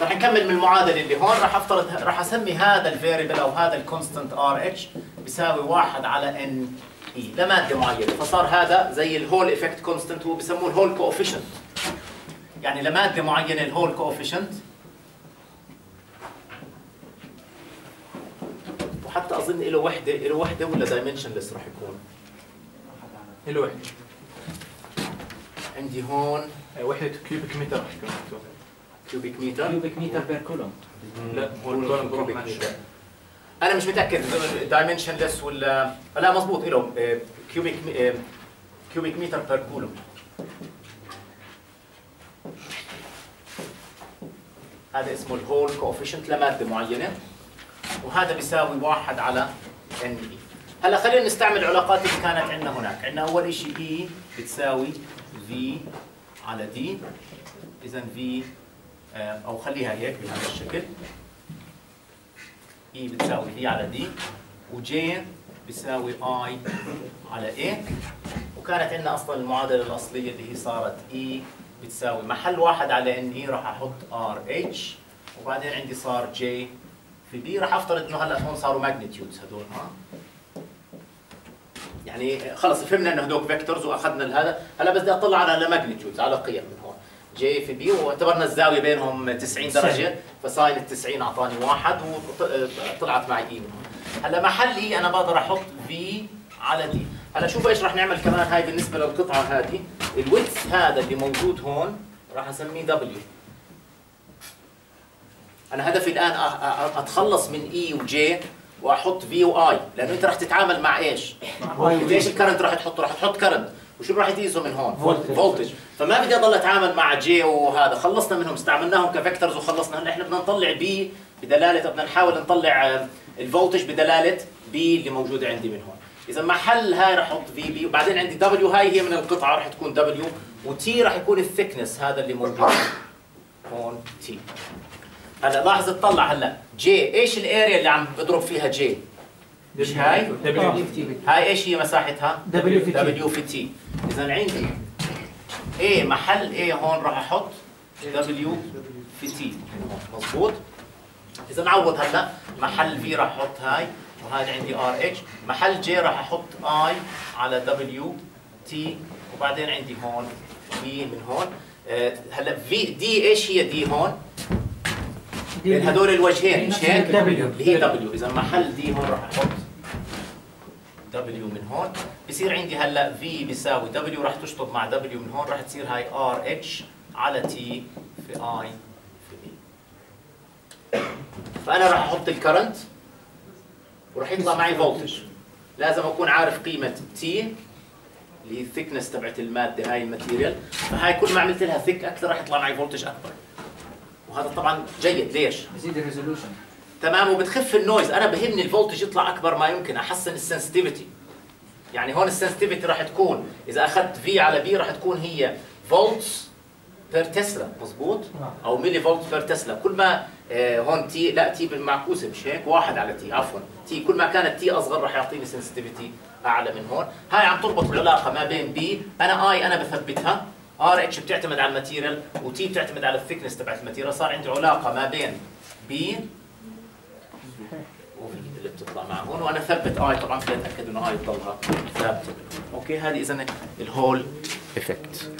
راح نكمل من المعادلة اللي هون. راح افترض راح أسمي هذا ال variable أو هذا ال constant RH بيساوي واحد على n e لماده معينة. فصار هذا زي ال Hall effect constant هو بسموه ال Hall coefficient يعني لمادة معينة ال Hall coefficient وحتى أظن له وحده له وحدة ولا dimensionless راح يكون؟ له وحدة. عندي هون. وحدة cubic meter راح يكون. cubic meter cubic meter per coulomb لا هو ال coulomb cubic meter. أنا مش متأكد. dimensionless ولا لا مضبوط له cubic cubic meter per coulomb هذا اسمه ال Hall coefficient لمادة معينة. وهذا بيساوي واحد على n e هلا خلينا نستعمل العلاقات اللي كانت عندنا هناك. عندنا أول شيء E بتساوي V على d اذا V أو خليها هيك بهذا الشكل. E بتساوي V على d و J بيساوي I على A وكانت عندنا أصلا المعادلة الأصلية اللي هي صارت E بتساوي محل واحد على n e راح أحط RH وبعدين عندي صار J في B راح أفترض إنه هلأ هون صاروا magnitudes هدول ها؟ يعني خلص فهمنا إنه هدول vectors وأخذنا هذا هلأ بس بدي أطلع على magnitudes على قيم. J في B واعتبرنا الزاوية بينهم 90 درجة ف sine ال 90 أعطاني واحد وطلعت معي E هون هلا محل E أنا بقدر أحط V على d هلا شوف إيش راح نعمل كمان هاي بالنسبة للقطعة هذه. ال width هذا اللي موجود هون راح أسميه W أنا هدفي الآن أتخلص من E و J وأحط V و I لأنه أنت راح تتعامل مع إيش؟ إيش ال current راح تحطه؟ راح تحط current وشو راح تقيسه من هون؟ voltage. فما بدي أضل أتعامل مع J وهذا خلصنا منهم استعملناهم ك vectors وخلصنا. هلا إحنا بدنا نطلع B بدلالة بدنا نحاول نطلع ال voltage بدلالة B اللي موجودة عندي من هون. إذا محل هاي راح أحط في B وبعدين عندي W هاي هي من القطعة راح تكون W و T راح يكون ال thickness هذا اللي موجود. هون T هلا لاحظ اطلع هلا. J إيش ال area اللي عم بضرب فيها J مش هاي؟ W هاي إيش هي مساحتها. W في T اذا عندي A محل A هون راح أحط W في T مضبوط إذا نعوض هلأ. محل V راح أحط هاي وهذا عندي RH محل J راح أحط I على W T وبعدين عندي هون V من هون. آه، هلأ V d إيش هي d هون. بين هدول الوجهين مش هيك؟ W. اللي هي دبليو إذا محل دي هون راح أحط W من هون. بصير عندي هلا V بيساوي W راح تشطب مع W من هون راح تصير هاي RH على T في I في B فأنا راح أحط ال current وراح يطلع معي voltage لازم أكون عارف قيمة T اللي هي ال thickness تبعت المادة هاي ال material. فهاي كل ما عملت لها thick أكثر راح يطلع معي voltage أكبر. وهذا طبعا جيد. ليش؟ بزيد ال resolution. تمام؟ وبتخف ال noise أنا بهمني ال voltage يطلع أكبر ما يمكن. أحسن ال sensitivity يعني هون ال sensitivity راح تكون. إذا أخذت V على B راح تكون هي volts per tesla مزبوط أو millivolt per tesla كل ما آه، هون T لا T بالمعكوسة. مش هيك؟ واحد على T عفوا. T كل ما كانت T أصغر راح يعطيني sensitivity أعلى من هون. هاي عم تربط العلاقة ما بين B أنا I أنا بثبتها. RH بتعتمد على ال material و T بتعتمد على ال thickness تبعت ال material. صار عندي علاقة ما بين B و V اللي بتطلع مع هون وأنا ثبت I طبعا بدي اتاكد إنه I تضلها ثابته okay هذه اذا ال Hall effect